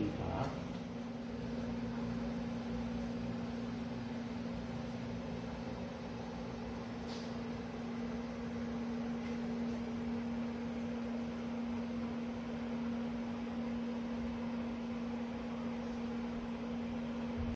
いい。